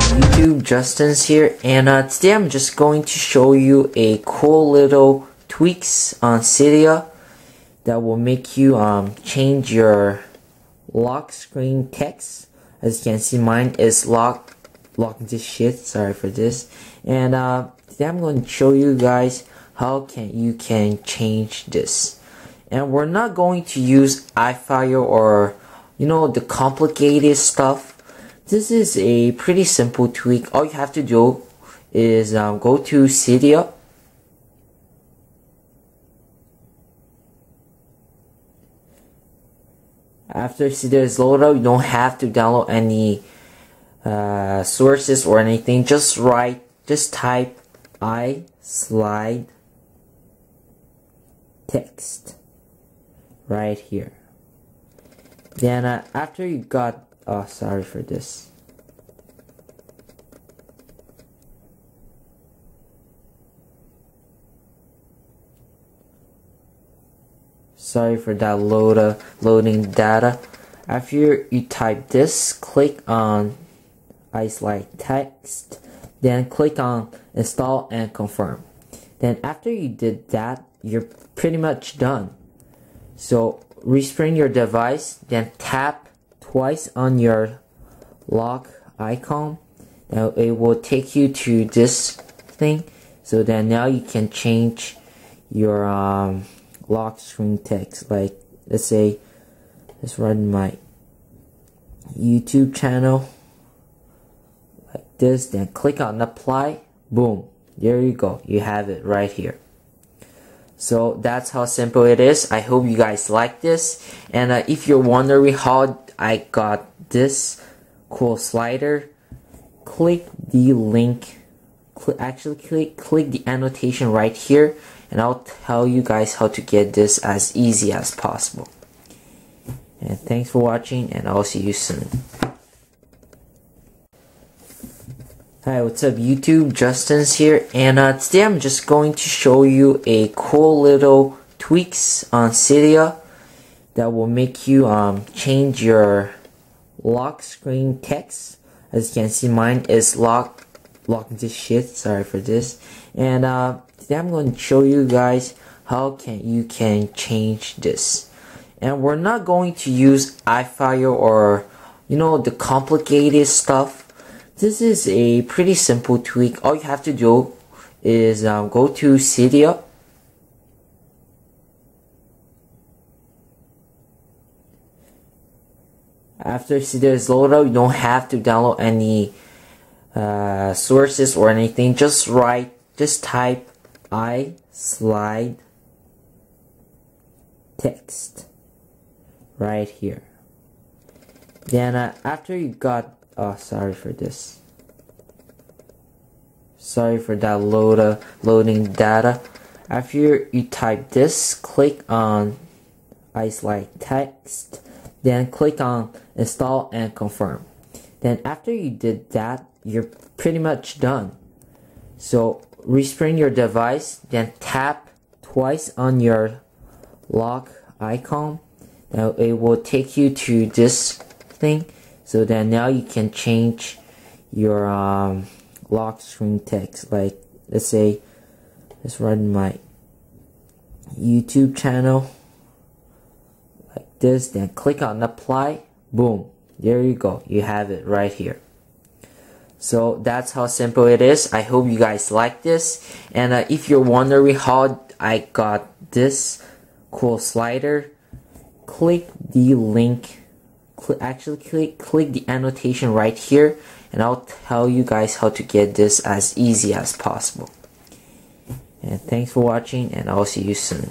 YouTube, Justin's here, and uh, today I'm just going to show you a cool little tweaks on Cydia that will make you um, change your lock screen text. As you can see, mine is lock, lock this shit, sorry for this. And uh, today I'm going to show you guys how can you can change this. And we're not going to use iFile or, you know, the complicated stuff this is a pretty simple tweak. All you have to do is um, go to Cydia. After Cydia is loaded up, you don't have to download any uh, sources or anything. Just write, just type I slide text right here. Then uh, after you got Oh, sorry for this. Sorry for that load loading data. After you type this, click on iSlide text, then click on install and confirm. Then after you did that, you're pretty much done. So respring your device, then tap twice on your lock icon. Now it will take you to this thing. So that now you can change your um, lock screen text. Like let's say let's run my YouTube channel like this. Then click on apply. Boom. There you go. You have it right here. So that's how simple it is. I hope you guys like this. And uh, if you're wondering how I got this cool slider, click the link. Cl actually, click, click the annotation right here. And I'll tell you guys how to get this as easy as possible. And thanks for watching and I'll see you soon. Hi, what's up YouTube? Justin's here, and uh, today I'm just going to show you a cool little tweaks on Cydia that will make you um, change your lock screen text. As you can see, mine is lock, lock this shit, sorry for this. And uh, today I'm going to show you guys how can you can change this. And we're not going to use iFile or, you know, the complicated stuff this is a pretty simple tweak. All you have to do is um, go to Cydia. After Cydia is loaded you don't have to download any uh, sources or anything. Just write, just type I slide text right here. Then uh, after you got Oh, sorry for this. Sorry for that load loading data. After you type this, click on iSlide text, then click on install and confirm. Then after you did that, you're pretty much done. So respring your device, then tap twice on your lock icon. Now it will take you to this thing so then now you can change your um, lock screen text like let's say let's run my YouTube channel this then click on apply boom there you go you have it right here so that's how simple it is I hope you guys like this and uh, if you're wondering how I got this cool slider click the link cl actually click, click the annotation right here and I'll tell you guys how to get this as easy as possible. And thanks for watching and I'll see you soon.